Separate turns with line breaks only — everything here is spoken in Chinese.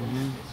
嗯。